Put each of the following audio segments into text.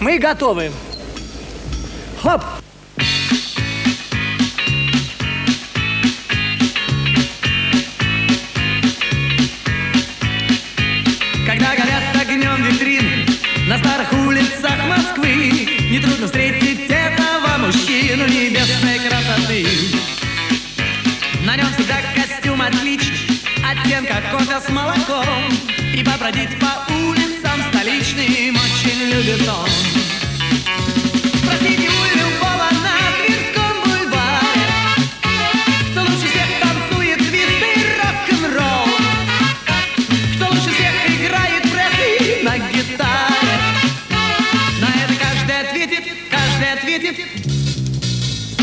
Мы готовы. Хоп! Когда горят огнем витрины На старых улицах Москвы Нетрудно встретить этого мужчину небесной красоты На нем всегда костюм отличный Оттенка кофе с молоком И побродить по улицам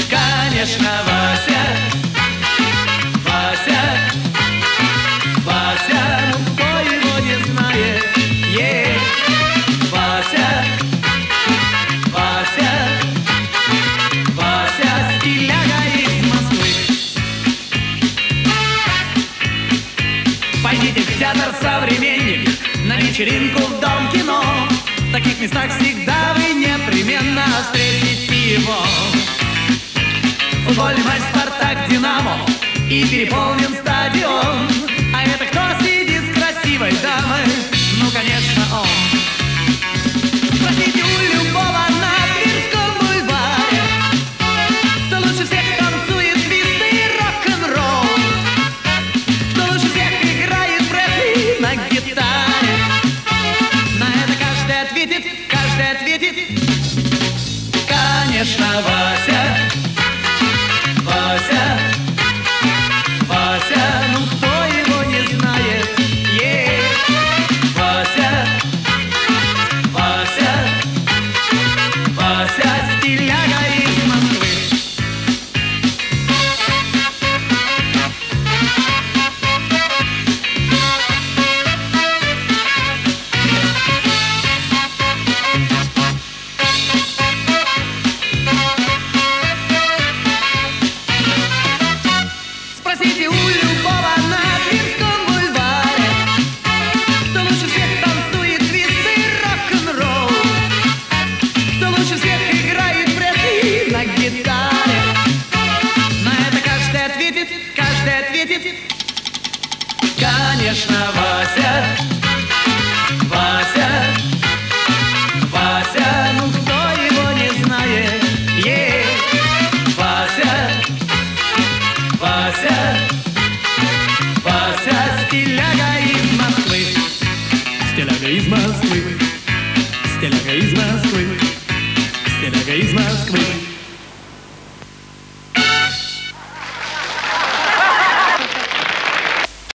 Конечно, Вася. Вася. Вася, ну кто его не знает? Е. Вася. Вася. Вася, стиляга из Москвы. Пойдите в театр «Современник» На вечеринку в Дом кино В таких местах всегда вы непременно И переполнен стадион А это кто сидит с красивой дамой? Ну, конечно, он Спросите у любого на Тверском бульваре Кто лучше всех танцует и рок-н-ролл кто лучше всех играет Брэдли на гитаре? На это каждый ответит, каждый ответит. Конечно, Вася. Кто лучше всех танцует твист рок-н-ролл? Кто лучше всех играет Пресли на гитаре? На это каждый ответит, каждый ответит. Конечно, Вася Вася, Вася, стиляга из Москвы. Стиляга из Москвы. Стиляга из Москвы. Стиляга из Москвы.